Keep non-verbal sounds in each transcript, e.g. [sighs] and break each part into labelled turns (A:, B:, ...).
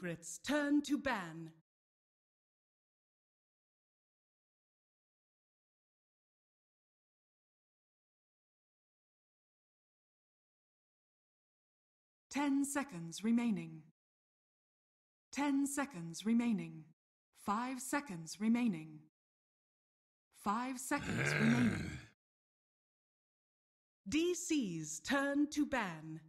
A: secrets turn to ban. Ten seconds remaining. Ten seconds remaining. Five seconds remaining. Five seconds remaining. [sighs] DC's turn to ban.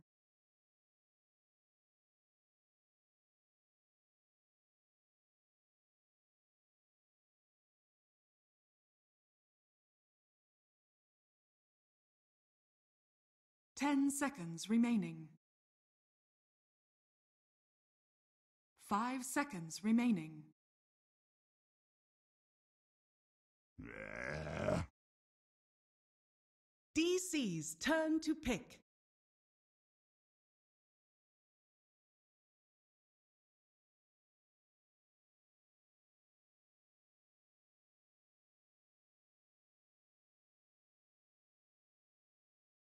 A: Ten seconds remaining. Five seconds remaining. DC's turn to pick.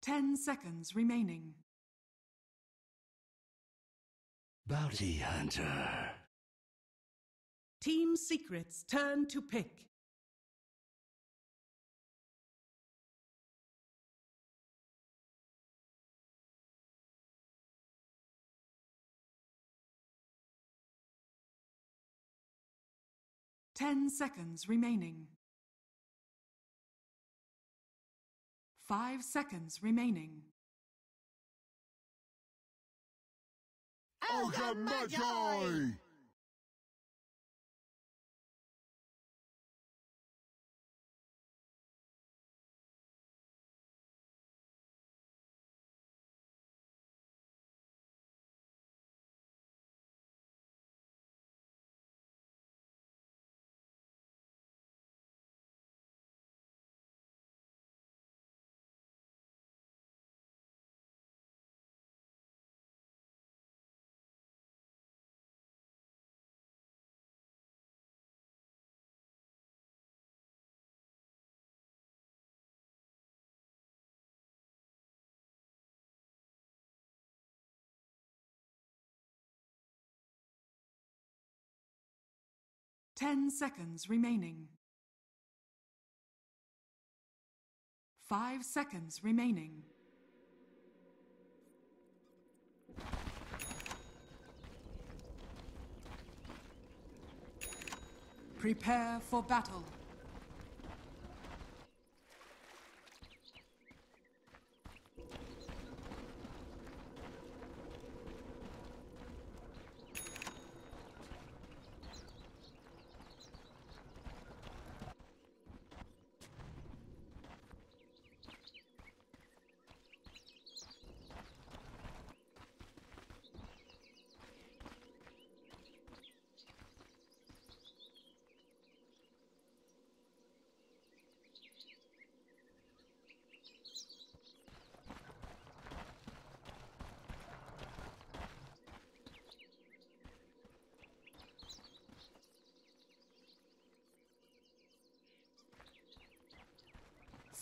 A: Ten seconds remaining.
B: Bounty Hunter.
A: Team Secrets turn to pick. Ten seconds remaining. Five seconds remaining.
C: Ogre Magi!
A: Ten seconds remaining. Five seconds remaining. Prepare for battle.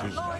D: Blessings upon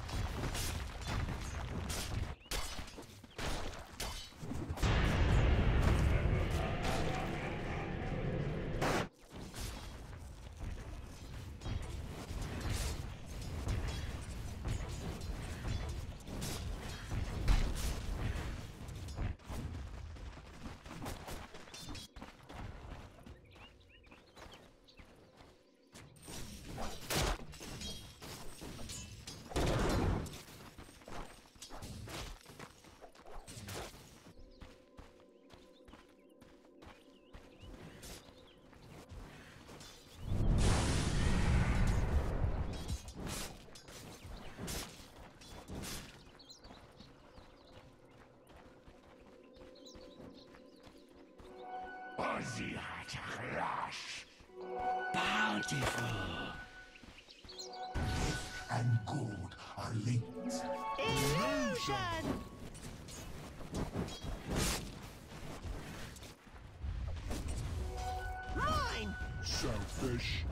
E: Selfish.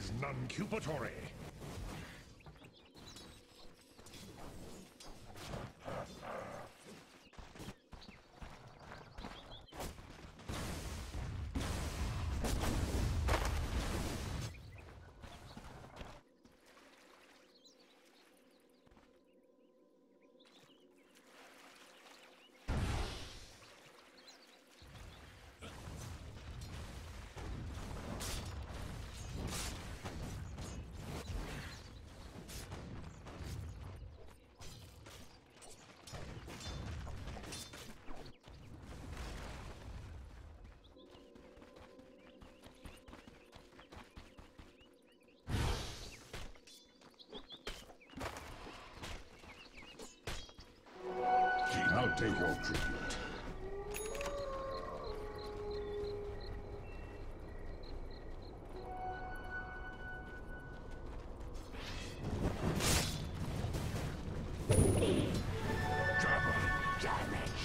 F: Tis non-cupatory. I'll take your tribute. Double damage.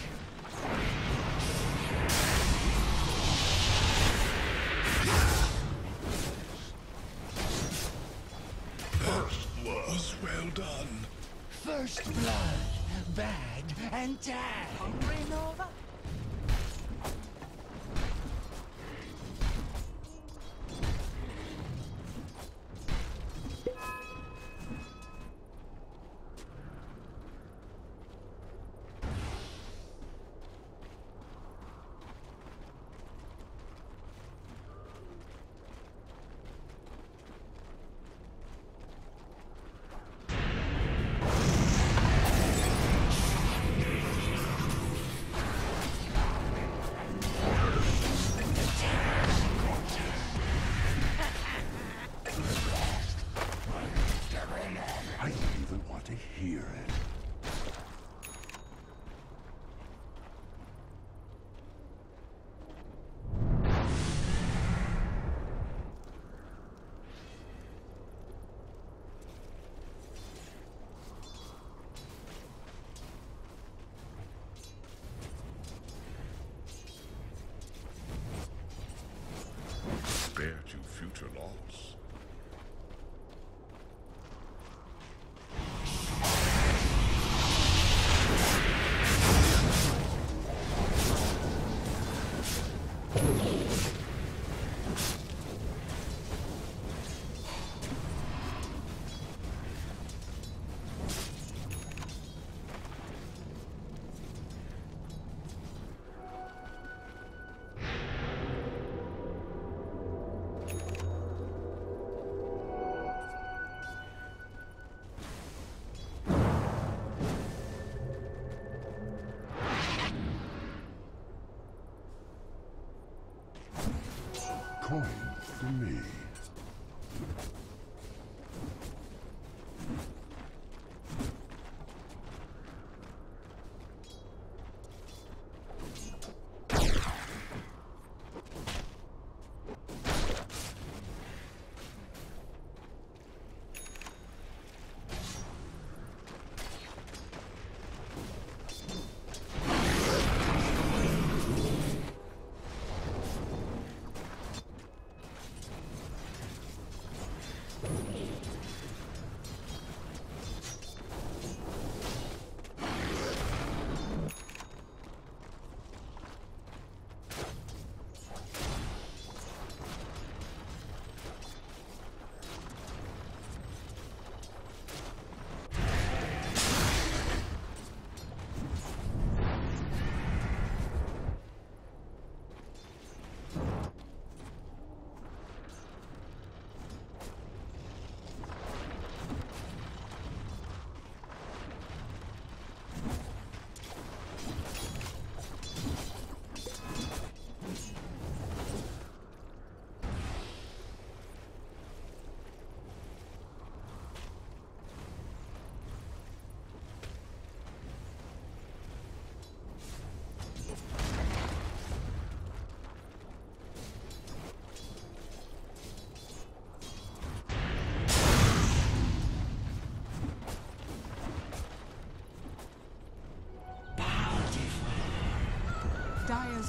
F: First blood.
B: Bad and tag.
G: Hungry, Nova?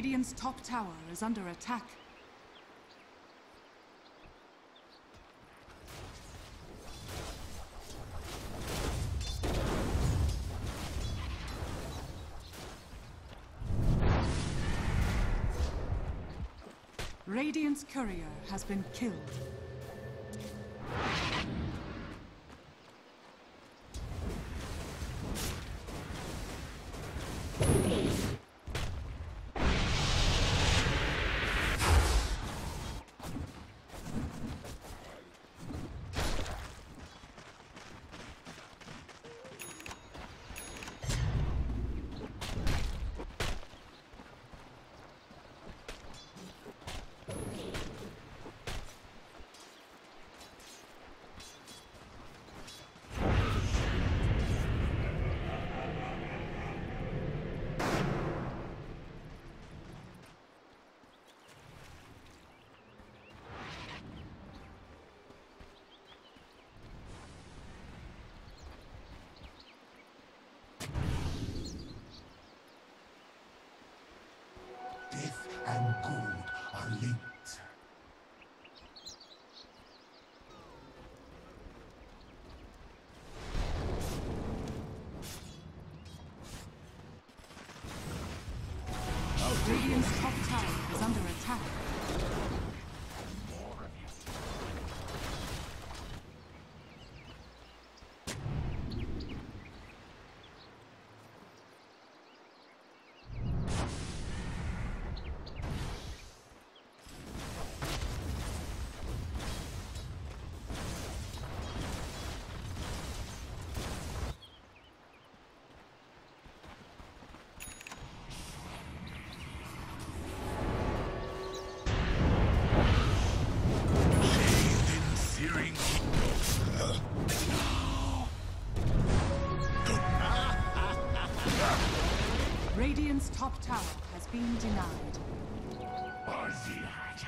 A: Radiant's top tower is under attack. Radiant's courier has been killed. Radiant's top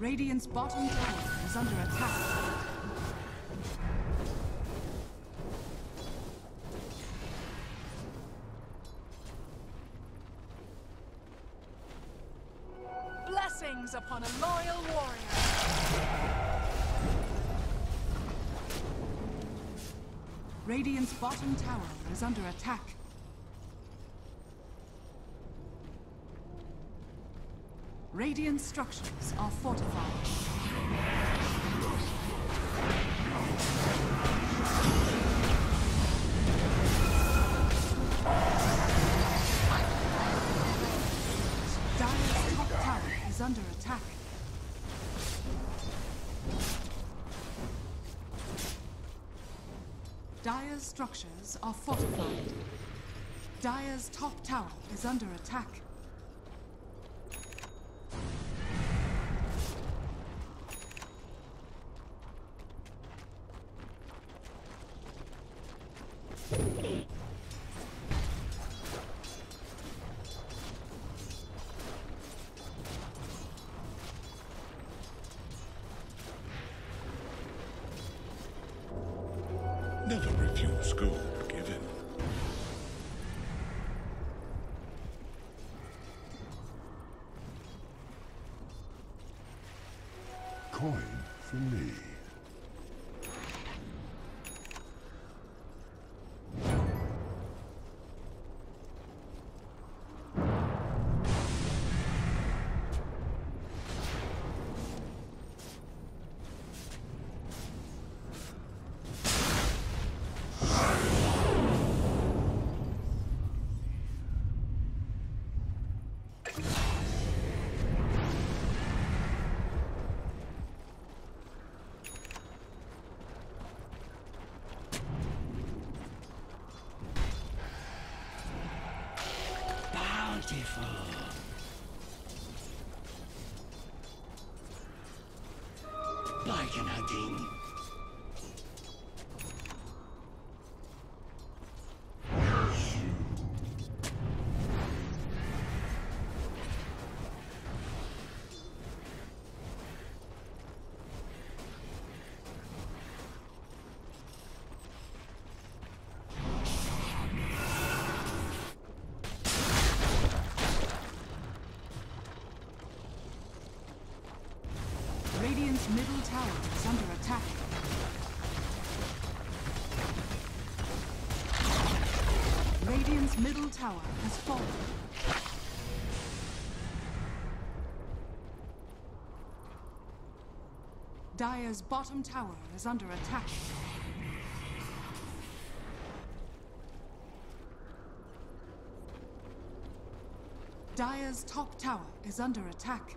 A: Radiant's bottom tower is under attack.
D: Blessings upon a loyal warrior.
A: Radiant's bottom tower is under attack. Radiant structures are fortified. Dire's top tower is under attack. Dire's structures are fortified. Dire's top tower is under attack.
B: Lichen hunting.
A: Radiant's tower has fallen. Dire's bottom tower is under attack. Dire's top tower is under attack.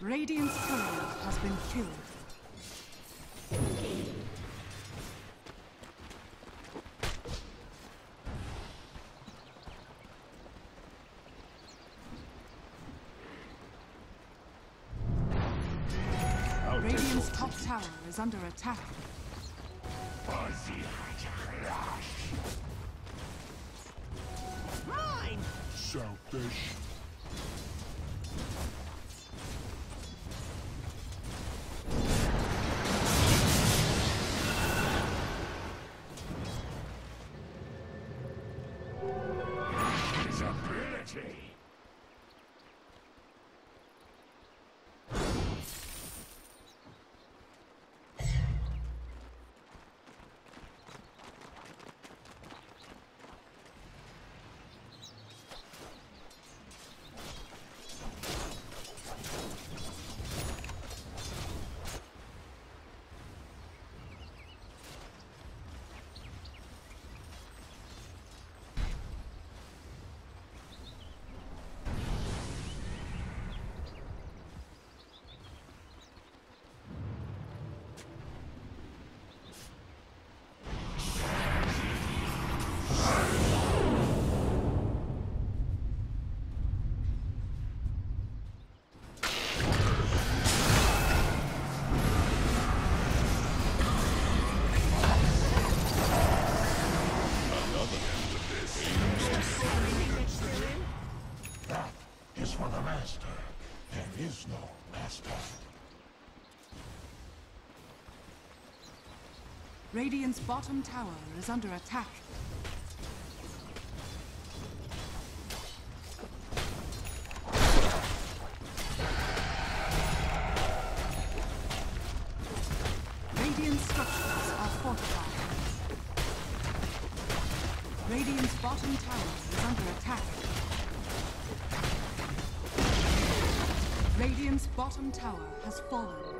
A: Radiant's courier has been killed. Radiant's top tower is under attack.
D: Mine!
F: Selfish.
A: Radiant's bottom tower is under attack. Radiant structures are fortified. Radiant's bottom tower is under attack. Radiant's bottom tower has fallen.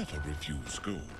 F: Never refuse gold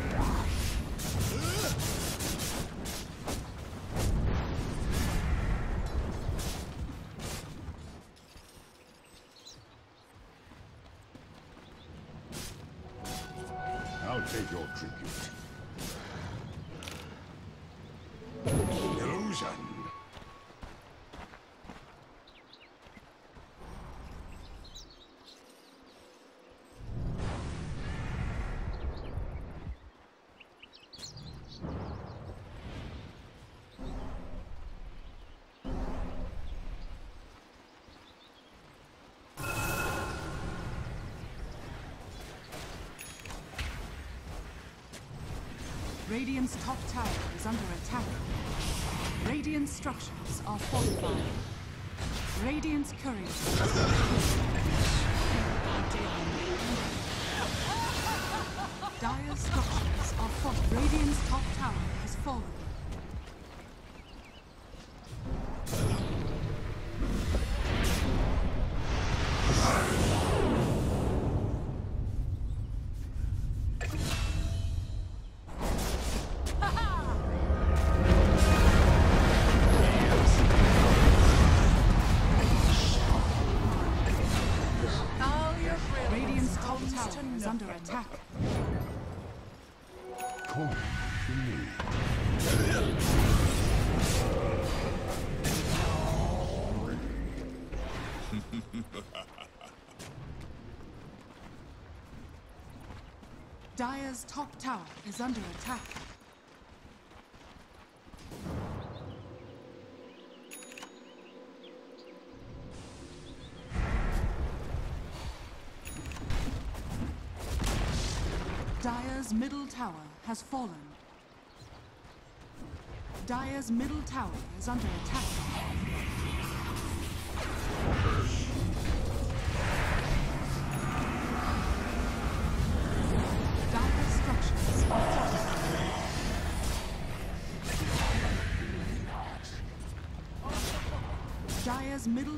A: Radiant's top tower is under attack. Radiant structures are fortified. Radiant's courier. [laughs] Dire structures are fortified. Radiant's top tower has fallen. Dire's top tower is under attack. Dire's middle tower has fallen. Dire's middle tower is under attack.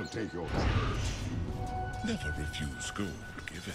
C: I'll take your
F: Never refuse gold given.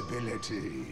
B: Linked.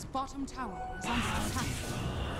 A: Dire's bottom tower is under attack.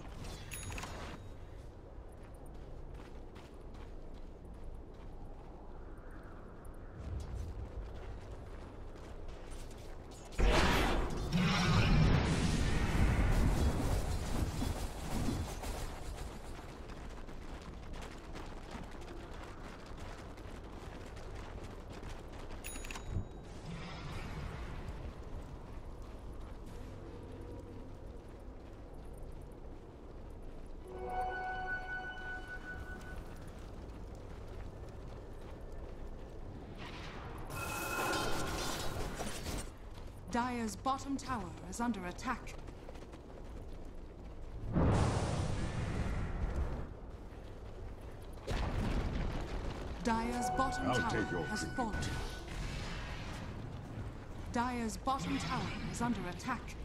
A: Dire's bottom tower is under attack. Dire's bottom
C: I'll
A: tower has fallen. Dire's bottom tower is under attack.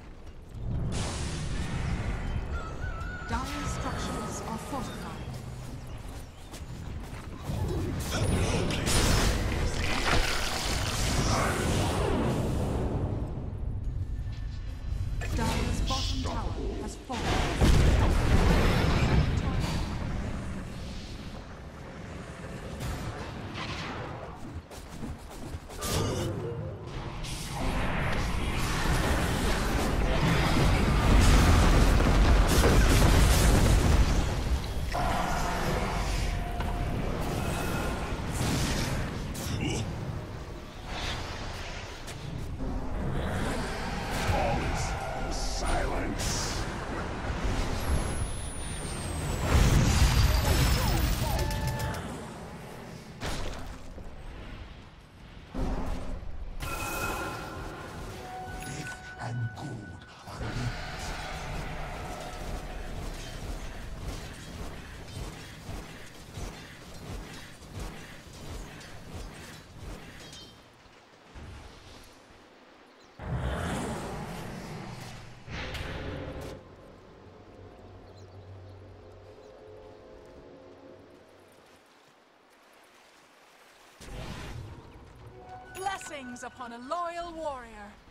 A: Blessings upon a loyal warrior.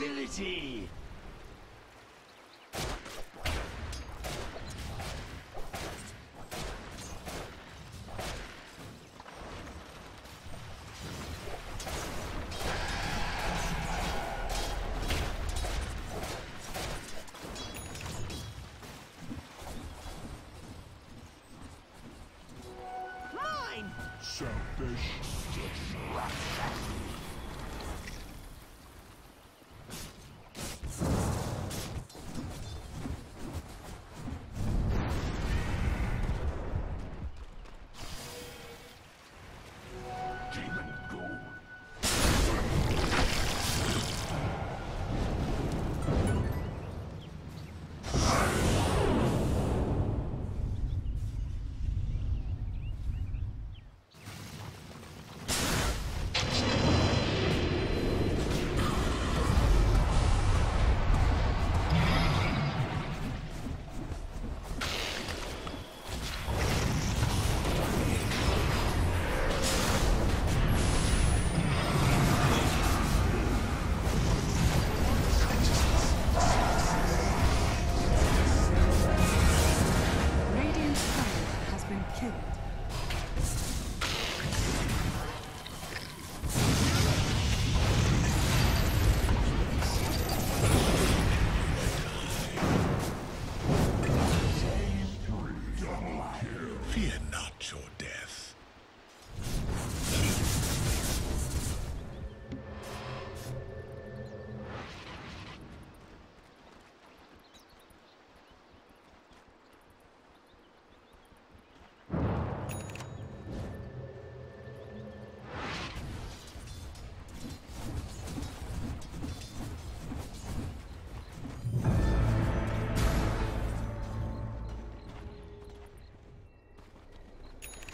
B: Invisibility! Mine!
C: Selfish.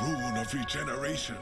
C: The rune of regeneration.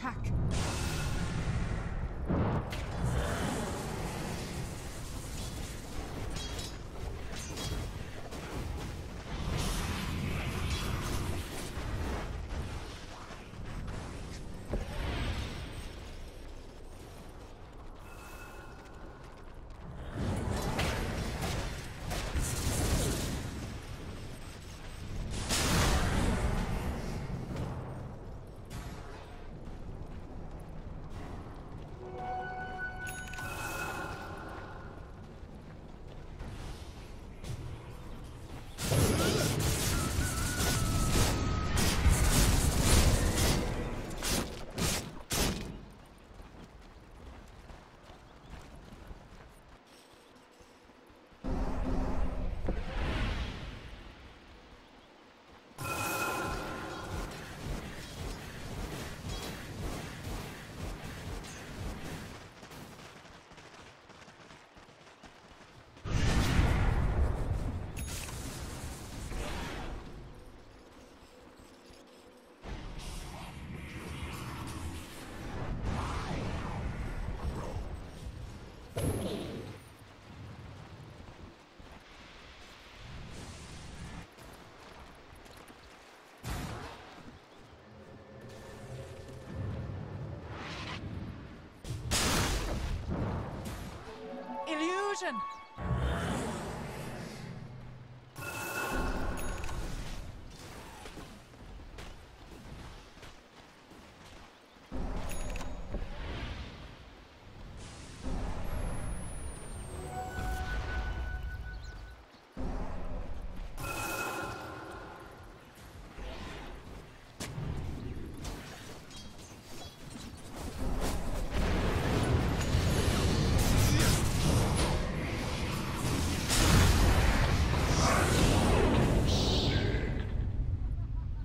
A: Attack.
D: Illusion!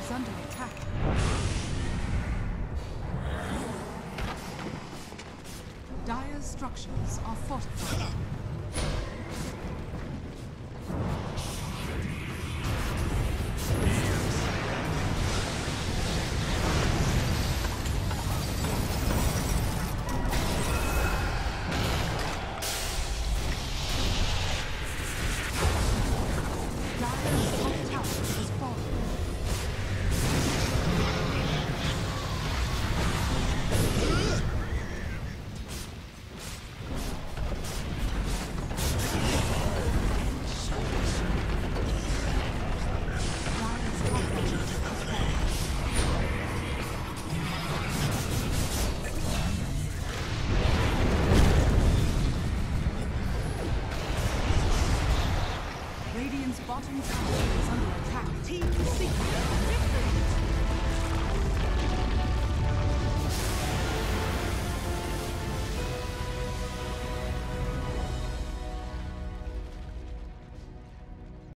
A: Is under attack. Dire's structures are fortified.